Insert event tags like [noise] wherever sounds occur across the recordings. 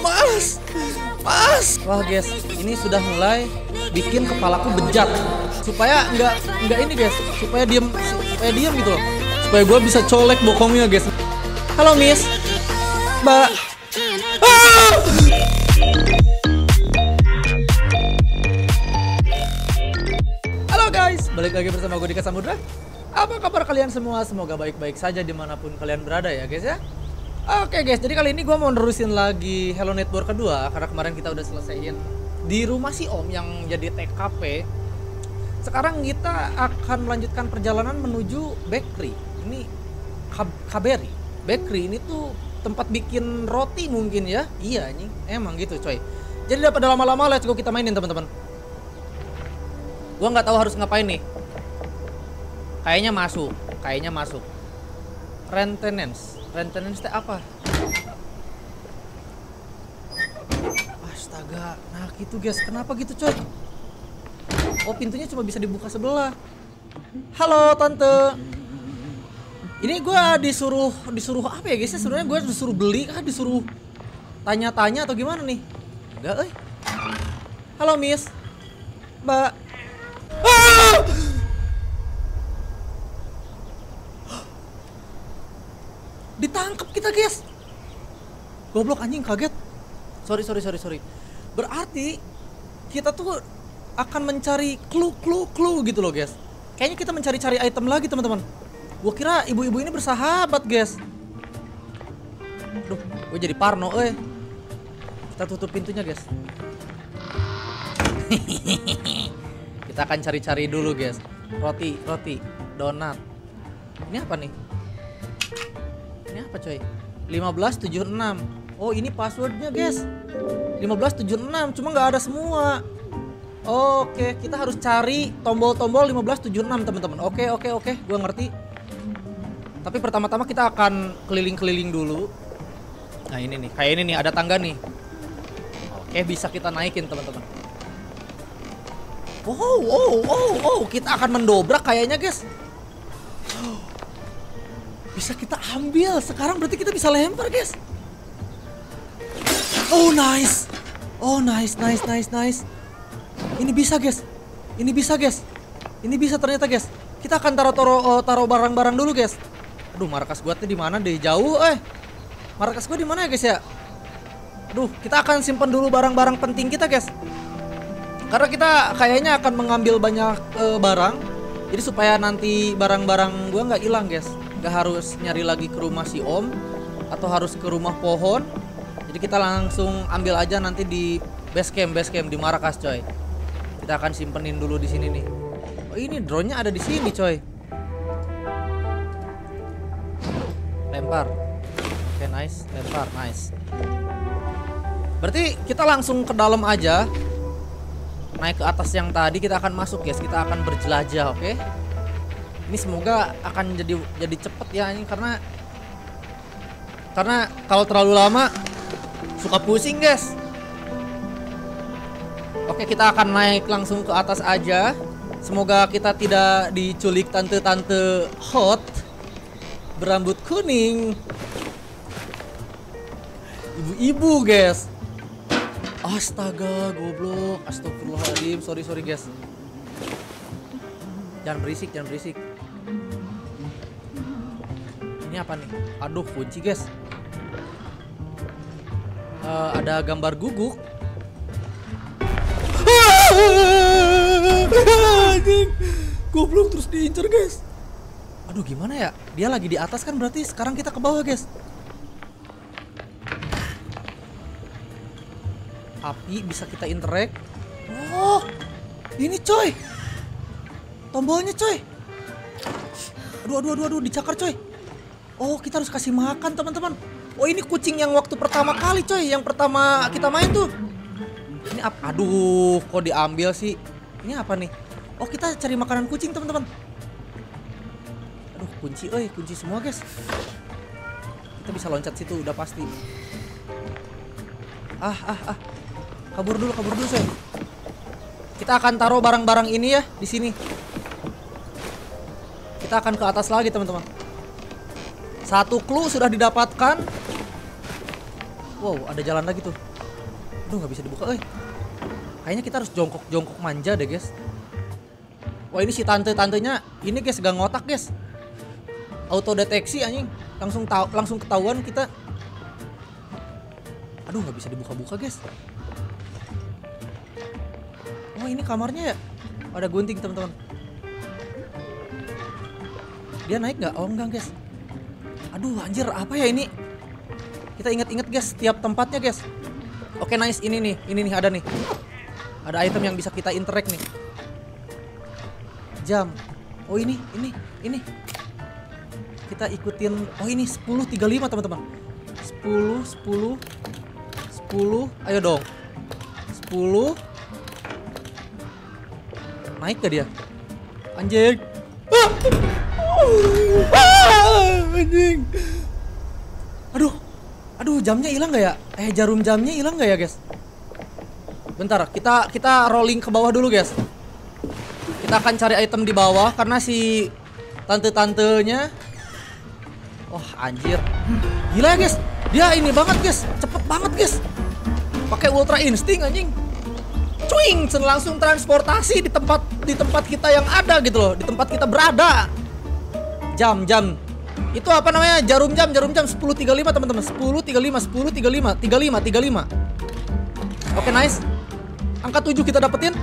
mas! Mas! Wah guys ini sudah mulai bikin kepalaku bejat. Supaya nggak nggak ini guys supaya diem supaya diem gitu loh. Supaya gue bisa colek bokongnya guys halo miss. Mbak. Ah! Halo guys, balik lagi bersama gue Dika Samudra. Apa kabar kalian semua? Semoga baik-baik saja di mana pun kalian berada ya guys ya Oke guys, jadi kali ini gue mau nerusin lagi Hello Network kedua Karena kemarin kita udah selesaiin. Di rumah si Om yang jadi TKP Sekarang kita akan melanjutkan perjalanan menuju bakery. Ini Kab- Kaberi. Bakery ini tuh tempat bikin roti mungkin ya? Iya nih, emang gitu coy. Jadi daripada lama-lama let's go kita mainin teman-teman. Gua nggak tahu harus ngapain nih. Kayaknya masuk, kayaknya masuk. Maintenance, maintenance teh apa? Astaga, nah gitu guys, kenapa gitu coy? Oh pintunya cuma bisa dibuka sebelah. Halo tante. Ini gua disuruh disuruh apa ya guys? Sebenarnya gua disuruh beli kah? Disuruh tanya-tanya atau gimana nih? Enggak, eh. Halo Miss. Mbak. Ah! Ditangkap kita, guys. Goblok anjing kaget. Sorry, sorry, sorry, sorry. Berarti kita tuh akan mencari clue, clue, clue gitu loh, guys. Kayaknya kita mencari-cari item lagi, teman-teman. Gua kira ibu-ibu ini bersahabat, guys. Duh, gue jadi parno, eh. Kita tutup pintunya, guys. [laughs] Kita akan cari-cari dulu, guys. Roti, roti, donat. Ini apa nih? Coy? 1576. Oh, ini passwordnya, guys. 1576, cuma nggak ada semua. Oke, kita harus cari tombol-tombol 1576, teman-teman. Oke, oke, oke, gua ngerti. Tapi pertama-tama kita akan keliling-keliling dulu. Nah, ini nih, kayak ini nih, ada tangga nih. Oke, bisa kita naikin, teman-teman. Wow, wow, wow, wow, kita akan mendobrak kayaknya, guys. [gasps] Bisa kita ambil. Sekarang berarti kita bisa lempar, guys. Oh, nice. Oh, nice, nice, nice, nice. Ini bisa, guys. Ini bisa, guys. Ini bisa ternyata, guys. Kita akan taruh taruh eh, taruh barang-barang dulu, guys. Aduh, markas gua tuh di mana? Di jauh, eh. Markas gua di mana ya, guys ya? Aduh, kita akan simpan dulu barang-barang penting kita, guys karena kita kayaknya akan mengambil banyak eh, barang jadi supaya nanti barang-barang gua nggak hilang guys nggak harus nyari lagi ke rumah si om atau harus ke rumah pohon. Jadi kita langsung ambil aja nanti di base camp base camp di Marrakas coy. Kita akan simpenin dulu di sini nih. Oh ini drone-nya ada di sini coy. Lempar. Oke nice. Lempar nice. Berarti kita langsung ke dalam aja. Naik ke atas yang tadi kita akan masuk guys. Kita akan berjelajah oke ini semoga akan jadi jadi cepet ya ini karena karena kalau terlalu lama suka pusing guys oke kita akan naik langsung ke atas aja semoga kita tidak diculik tante-tante hot berambut kuning ibu-ibu guys Astaga, goblok. Astagfirullahaladzim. Sorry, sorry, guys. Jangan berisik, jangan berisik. Ini apa nih? Aduh, kunci, guys. Eh, ada gambar guguk. Goblok terus diincer, guys. Aduh, gimana ya? Dia lagi di atas kan berarti sekarang kita ke bawah, guys. api bisa kita interact. Oh, ini coy. Tombolnya coy. Aduh, aduh, aduh, aduh, dicakar coy. Oh, kita harus kasih makan teman-teman. Oh, ini kucing yang waktu pertama kali coy, yang pertama kita main tuh. Ini apa? Aduh, kok diambil sih? Ini apa nih? Oh, kita cari makanan kucing teman-teman. Aduh, kunci, oi, kunci semua guys. Kita bisa loncat situ, udah pasti. Ah, ah, ah kabur dulu kabur dulu saya kita akan taruh barang-barang ini ya di sini kita akan ke atas lagi teman-teman satu clue sudah didapatkan wow ada jalan lagi tuh Aduh nggak bisa dibuka, eh. Kayaknya kita harus jongkok-jongkok manja deh, guys. Wah ini si tante-tantenya ini guys gak ngotak guys. Auto deteksi anjing. Langsung tahu langsung ketahuan kita. Aduh nggak bisa dibuka-buka guys. Oh ini kamarnya ya. Ada gunting teman-teman. Dia naik nggak? Oh enggak guys. Aduh anjir apa ya ini? Kita ingat-ingat guys tiap tempatnya guys. Oke nice ini nih, ini nih ada nih. Ada item yang bisa kita interact nih jam. Oh ini, ini, ini. Kita ikutin. Oh ini 10.35 teman-teman. 10, 10, 10. Ayo dong. 10. Naik ke dia? Anjing. Ah! Anjing. Aduh. Aduh, jamnya hilang nggak ya? Eh, jarum jamnya hilang nggak ya, guys? Bentar, kita kita rolling ke bawah dulu, guys. Kita akan cari item di bawah karena si tante-tantenya Wah, anjir. Gila guys. Dia ini banget, guys. Cepet banget, guys. Pakai ultra insting anjing. Cuing, langsung transportasi di tempat di tempat kita yang ada gitu loh, di tempat kita berada. Jam, jam. Itu apa namanya? Jarum jam, jarum jam 10.35 teman-teman. 10.35, 10.35, 35, 35. Oke, nice. Angka 7 kita dapetin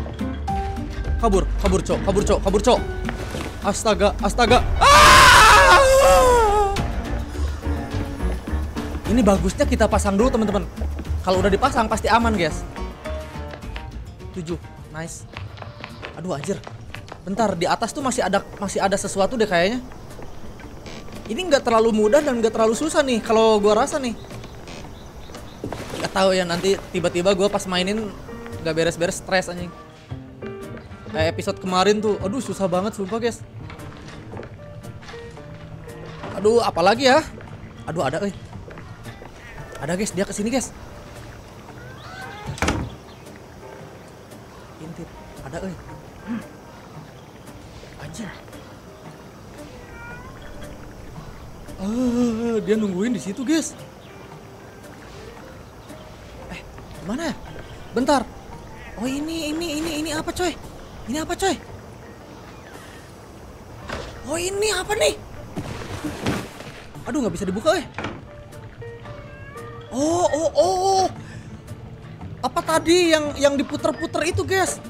kabur, kabur cok, kabur cok, kabur cok. Astaga, astaga. Ah! Ini bagusnya kita pasang dulu teman-teman. Kalau udah dipasang pasti aman guys. 7, nice. Aduh anjir. Bentar di atas tuh masih ada masih ada sesuatu deh kayaknya. Ini nggak terlalu mudah dan nggak terlalu susah nih kalau gua rasa nih. Gak tahu ya nanti tiba-tiba gua pas mainin nggak beres-beres stres anjing. Kayak episode kemarin tuh, aduh susah banget sumpah guys. Aduh, apalagi ya? Aduh ada, eh. Ada guys, dia ke sini guys. Intip, ada, eh. Anjing. Ah, dia nungguin di situ guys. Eh, mana? Bentar. Oh ini, ini, ini, ini apa coy? Ini apa coy? Oh ini apa nih? Aduh nggak bisa dibuka eh. Oh oh oh. Apa tadi yang yang diputer-puter itu guys?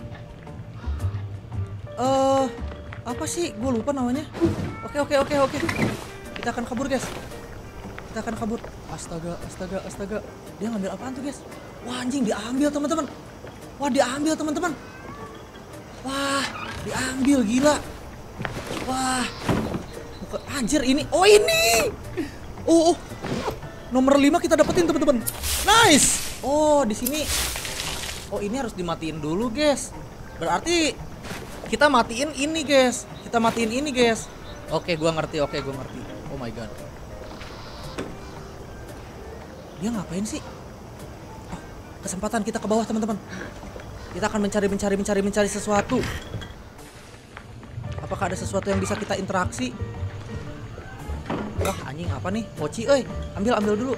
Eh uh, apa sih? Gue lupa namanya. Oke oke oke oke. Kita akan kabur guys. Kita akan kabur. Astaga astaga astaga. Dia ngambil apaan tuh guys? Wah anjing diambil teman-teman. Wah diambil teman-teman. Wah, diambil gila. Wah. Bukan anjir ini. Oh, ini. Oh, oh. Nomor 5 kita dapetin, teman-teman. Nice. Oh, di sini Oh, ini harus dimatiin dulu, guys. Berarti kita matiin ini, guys. Kita matiin ini, guys. Oke, gua ngerti. Oke, gua ngerti. My god. Dia ngapain sih? Oh, kesempatan kita ke bawah, teman-teman. Kita akan mencari mencari mencari mencari sesuatu. Apakah ada sesuatu yang bisa kita interaksi? Wah, anjing apa nih? Poci, eh, ambil ambil dulu.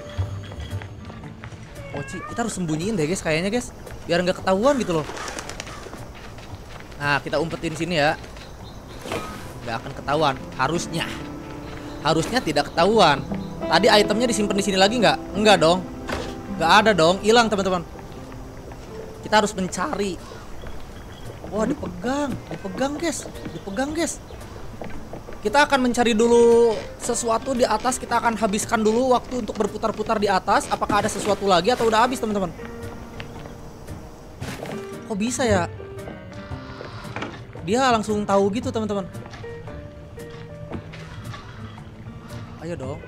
Poci, kita harus sembunyiin deh guys kayaknya guys, biar nggak ketahuan gitu loh. Nah, kita umpetin sini ya. Nggak akan ketahuan, harusnya. Harusnya tidak ketahuan. Tadi itemnya disimpan di sini lagi nggak? Enggak dong. Nggak ada dong, hilang teman-teman. Kita harus mencari. Wah, dipegang, dipegang, guys. Dipegang, guys. Kita akan mencari dulu sesuatu di atas. Kita akan habiskan dulu waktu untuk berputar-putar di atas. Apakah ada sesuatu lagi atau udah habis, teman-teman? Kok bisa ya? Dia langsung tahu gitu, teman-teman. Ayo dong.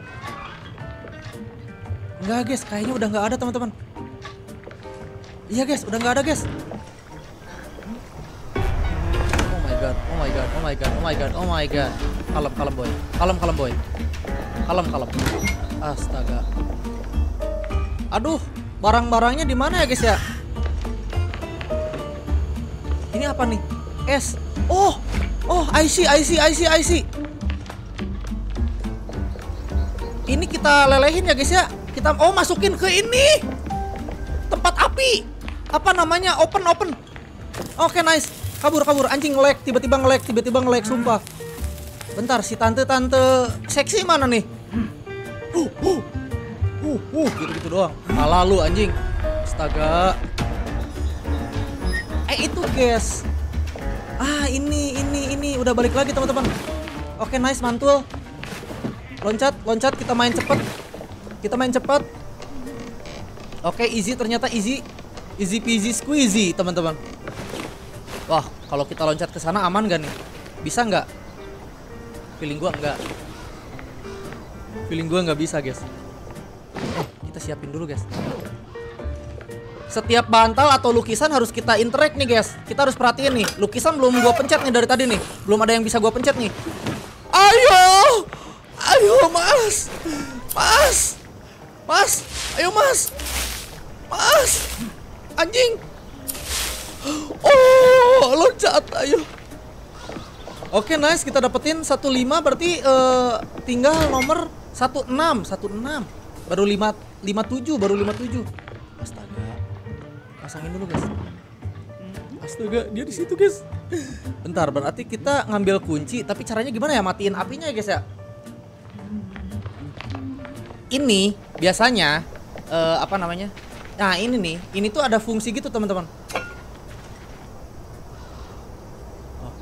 Enggak, guys. Kayaknya udah nggak ada, teman-teman. Iya guys, udah nggak ada guys. Oh my god, oh my god, oh my god, oh my god, oh my god. Kalem, kalem boy, kalem, kalem boy, kalem, kalem. Astaga. Aduh, barang-barangnya di mana ya guys ya? Ini apa nih? S. Oh, oh, I see, I see, I see, I see. Ini kita lelehin ya guys ya. Kita oh masukin ke ini tempat api. apa namanya? Open, open. Oke, nice. Kabur, kabur. Anjing nge-lag, tiba-tiba nge-lag, tiba-tiba nge-lag, sumpah. Bentar, si tante-tante seksi mana nih? Uh, uh. Uh, uh, gitu-gitu doang. Malah lu anjing. Astaga. Eh itu guys. Ah ini ini ini udah balik lagi teman-teman. Oke nice mantul. Loncat loncat kita main cepet. Kita main cepet. Oke easy ternyata easy. Easy peasy squeezy teman-teman. Wah kalau kita loncat ke sana aman gak nih? Bisa nggak? Feeling gua nggak. Feeling gua nggak bisa guys. Eh kita siapin dulu guys setiap bantal atau lukisan harus kita interact nih guys kita harus perhatiin nih lukisan belum gua pencet nih dari tadi nih belum ada yang bisa gua pencet nih ayo ayo mas. Mas. Mas. Ayo mas. Mas. Anjing. Oh loncat ayo. Oke nice. Kita dapetin 15 berarti uh, tinggal nomor 16 16 baru 5 57 baru 57 astaga. Pasangin dulu guys. Astaga dia di situ guys. Bentar berarti kita ngambil kunci tapi caranya gimana ya? Matiin apinya ya guys ya ini biasanya uh, apa namanya? Nah ini nih ini tuh ada fungsi gitu teman-teman. Oh,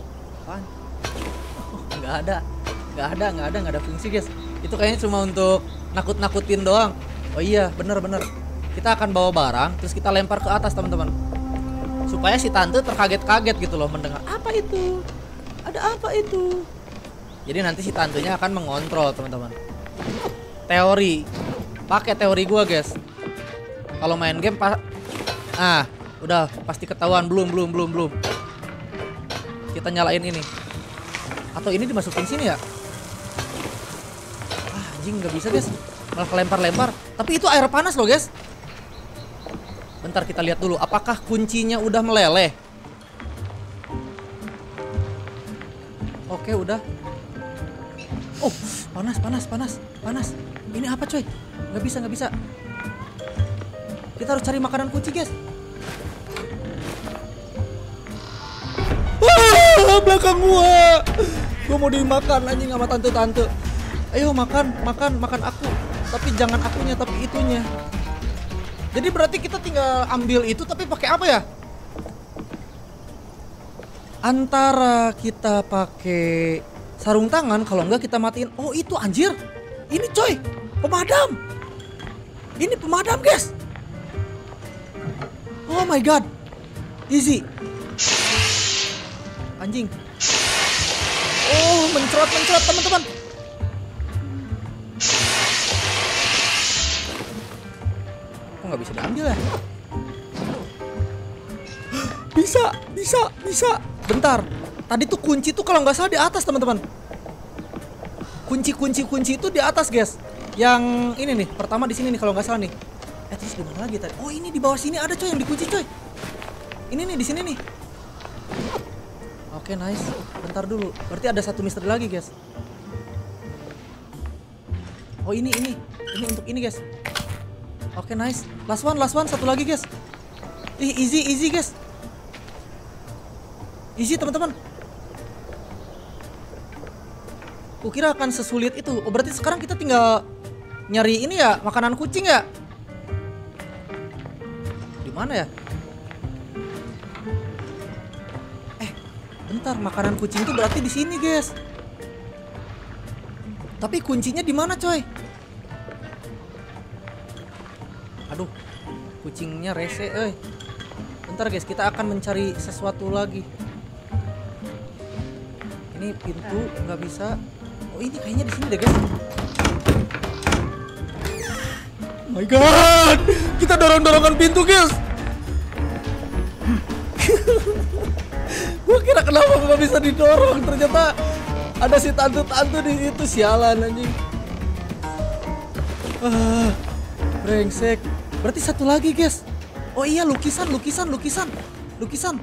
oh, nggak ada nggak ada nggak ada nggak ada fungsi guys. Itu kayaknya cuma untuk nakut-nakutin doang. Oh iya bener bener. Kita akan bawa barang terus kita lempar ke atas teman-teman. Supaya si tante terkaget-kaget gitu loh mendengar apa itu? Ada apa itu? Jadi nanti si tantenya akan mengontrol teman-teman teori. Pakai teori gua guys. Kalau main game pak ah udah pasti ketahuan. Belum belum belum belum. Kita nyalain ini. Atau ini dimasukin sini ya? Ah anjing nggak bisa guys. Malah kelempar-lempar. Tapi itu air panas loh guys. Bentar kita lihat dulu, apakah kuncinya udah meleleh? Oke, udah. Oh, panas, panas, panas, panas. Ini apa coy? Gak bisa, gak bisa. Kita harus cari makanan kunci, guys. Wah, belakang gua. Gua mau dimakan anjing sama tante-tante. Ayo makan, makan, makan aku. Tapi jangan akunya, tapi itunya. Jadi berarti kita tinggal ambil itu tapi pakai apa ya? Antara kita pakai sarung tangan kalau enggak kita matiin. Oh, itu anjir. Ini coy, pemadam. Ini pemadam, guys. Oh my god. Easy. Anjing. Oh, mencrot-mencrot teman-teman. nggak bisa diambil ya? [gasps] Bisa, bisa, bisa. Bentar. Tadi tuh kunci tuh kalau nggak salah di atas teman-teman. Kunci-kunci kunci itu di atas guys. Yang ini nih, pertama di sini nih kalau nggak salah nih. Eh terus di mana lagi tadi? Oh ini di bawah sini ada coy yang dikunci coy. Ini nih di sini nih. Oke nice. Bentar dulu. Berarti ada satu misteri lagi guys. Oh ini ini ini untuk ini guys. Oke, okay, nice. Last one, last one. Satu lagi, guys. Ih, easy, easy, guys. Easy, teman-teman. Kukira akan sesulit itu. Oh, berarti sekarang kita tinggal nyari ini ya, makanan kucing ya? Di mana ya? Eh, bentar, makanan kucing itu berarti di sini, guys. Tapi kuncinya di mana, coy? Aduh, kucingnya rese, eh. Bentar guys, kita akan mencari sesuatu lagi. Ini pintu nggak bisa. Oh ini kayaknya di sini deh guys. Oh my god, kita dorong dorongan pintu guys. [laughs] Gue kira kenapa gak bisa didorong, ternyata ada si tante-tante di situ sialan anjing. Ah, brengsek. Berarti satu lagi, guys. Oh iya, lukisan, lukisan, lukisan. Lukisan.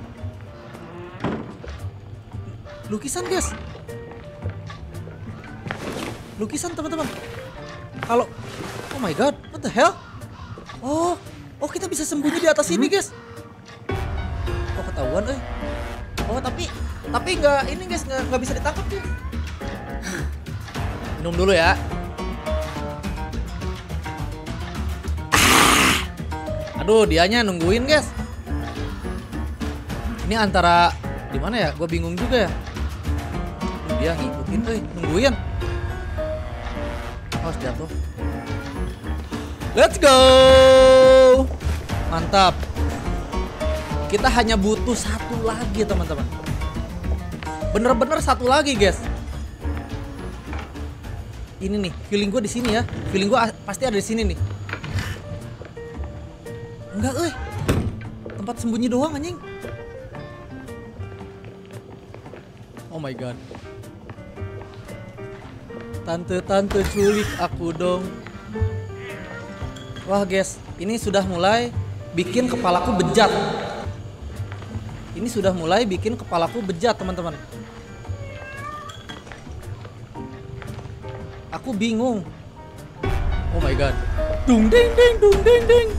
Lukisan, guys. Lukisan, teman-teman. Kalau Oh my god, what the hell? Oh, oh kita bisa sembunyi di atas ini, guys. ketahuan eh. Oh tapi tapi nggak ini guys nggak bisa ditangkap guys. Minum dulu ya. Ah. Aduh dianya nungguin guys. Ini antara di mana ya? Gue bingung juga ya. Dia ngikutin, eh nungguin. Harus jatuh. Let's go. Mantap. Kita hanya butuh satu lagi teman-teman. Bener-bener satu lagi guys. Ini nih, feeling gue di sini ya. Feeling gue pasti ada di sini nih. Enggak, eh. Tempat sembunyi doang anjing. Oh my god. Tante-tante culik aku dong. Wah guys, ini sudah mulai bikin kepalaku bejat. Ini sudah mulai bikin kepalaku bejat teman-teman. Aku bingung. Oh my god. Dung ding ding dung ding ding.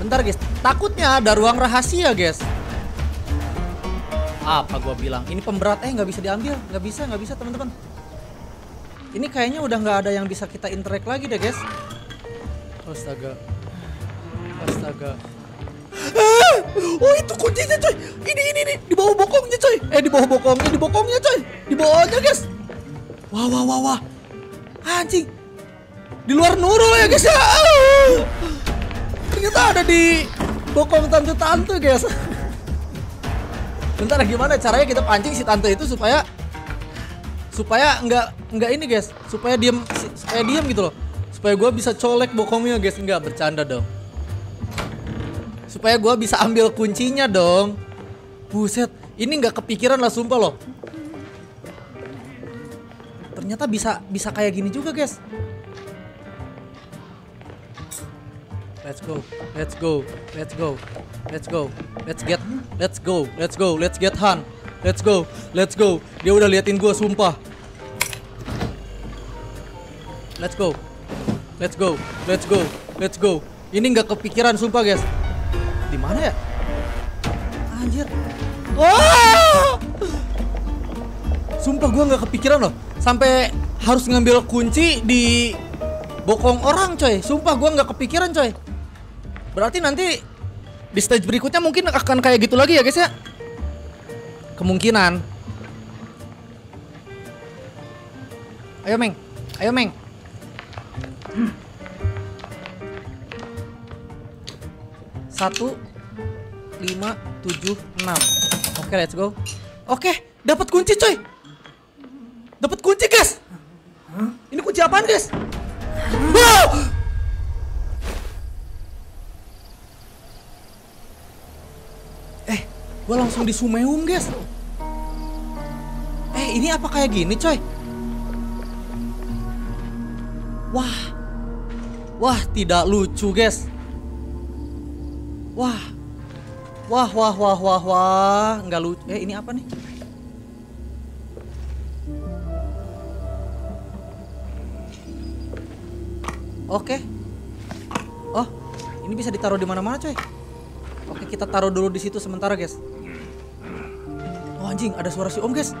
Bentar guys, takutnya ada ruang rahasia guys. Apa gua bilang? Ini pemberat eh nggak bisa diambil, nggak bisa nggak bisa teman-teman. Ini kayaknya udah nggak ada yang bisa kita interact lagi deh guys. Astaga. Astaga. Ah! Oh itu kuncinya coy. Ini ini ini di bawah bokongnya coy. Eh di bawah bokongnya, di bokongnya coy. Di bawahnya guys. Wah wah wah wah. Anjing. Di luar nurul ya guys ya. Ah! Ternyata ada di bokong tante-tante guys. [laughs] Bentar gimana caranya kita pancing si tante itu supaya supaya nggak nggak ini guys, supaya diem supaya diem gitu loh. Supaya gue bisa colek bokongnya guys. Nggak bercanda dong. Supaya gue bisa ambil kuncinya dong. Buset ini nggak kepikiran lah sumpah loh. Ternyata bisa bisa kayak gini juga guys. Let's go let's go let's go let's go let's get let's go let's go let's get Han. Let's go let's go. Dia udah liatin gue sumpah let's go Let's go, let's go, let's go. Ini nggak kepikiran sumpah guys. Di mana ya? Anjir. Wah! Sumpah gua nggak kepikiran loh. Sampai harus ngambil kunci di bokong orang coy. Sumpah gua nggak kepikiran coy. Berarti nanti di stage berikutnya mungkin akan kayak gitu lagi ya guys ya. Kemungkinan. Ayo Meng, ayo Meng. Satu, lima, tujuh, enam. Oke, let's go. Oke, dapat kunci coy. Dapat kunci guys. Ini kunci apaan guys? Wow! Eh, gua langsung di Sumeum guys. Eh, ini apa kayak gini coy? Wah, tidak lucu, guys. Wah. Wah, wah, wah, wah, wah. Nggak lucu. Eh, ini apa nih? Oke. Oh, ini bisa ditaruh di mana-mana, coy. Oke, kita taruh dulu di situ sementara, guys. Oh, anjing, ada suara si Om, guys.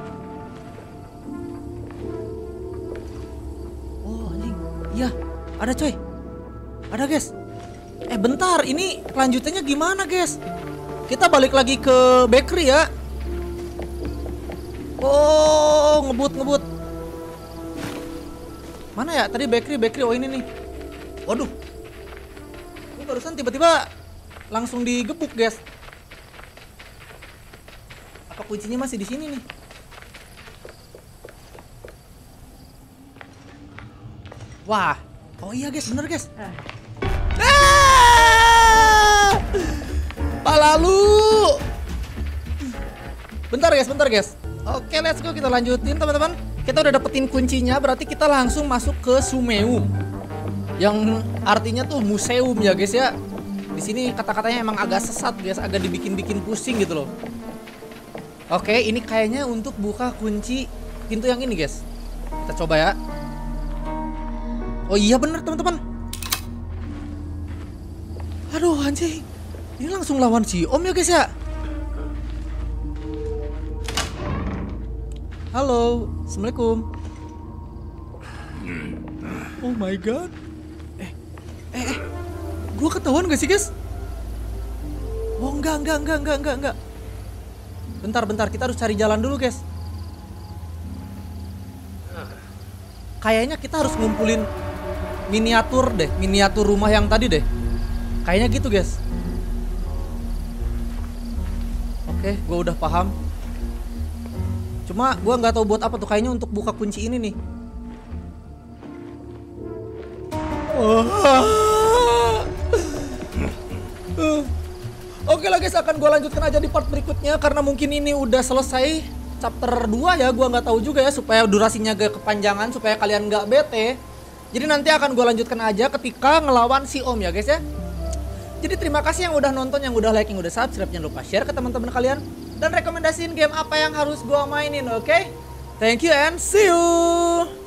Oh, anjing. Iya, ada, coy. Ada guys. Eh bentar, ini kelanjutannya gimana guys? Kita balik lagi ke bakery ya. Oh, ngebut ngebut. Mana ya? Tadi bakery bakery. Oh ini nih. Waduh. Gue barusan tiba-tiba langsung digebuk guys. Apa kuncinya masih di sini nih? Wah, oh iya guys, bener guys. Ah! Palalu. Bentar guys, bentar guys. Oke, let's go kita lanjutin teman-teman. Kita udah dapetin kuncinya, berarti kita langsung masuk ke Sumeum. Yang artinya tuh museum ya guys ya. Di sini kata-katanya emang agak sesat guys, agak dibikin-bikin pusing gitu loh. Oke, ini kayaknya untuk buka kunci pintu yang ini guys. Kita coba ya. Oh iya bener teman-teman. Aduh anjing. Ini langsung lawan si Om ya guys ya. Halo, assalamualaikum. Oh my god. Eh, eh, eh. Gue ketahuan gak sih guys? Oh enggak, enggak, enggak, enggak, enggak, enggak. Bentar, bentar. Kita harus cari jalan dulu guys. Kayaknya kita harus ngumpulin miniatur deh, miniatur rumah yang tadi deh. Kayaknya gitu guys. Oke, gue udah paham. Cuma gue nggak tahu buat apa tuh. Kayaknya untuk buka kunci ini nih. Oke lah guys, akan gue lanjutkan aja di part berikutnya karena mungkin ini udah selesai chapter 2 ya. Gue nggak tahu juga ya supaya durasinya gak kepanjangan supaya kalian nggak bete. Jadi nanti akan gue lanjutkan aja ketika ngelawan si Om ya guys ya. Jadi terima kasih yang udah nonton, yang udah like, yang udah subscribe, jangan lupa share ke teman-teman kalian dan rekomendasiin game apa yang harus gue mainin, oke? Okay? Thank you and see you.